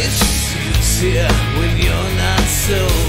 It's easier when you're not so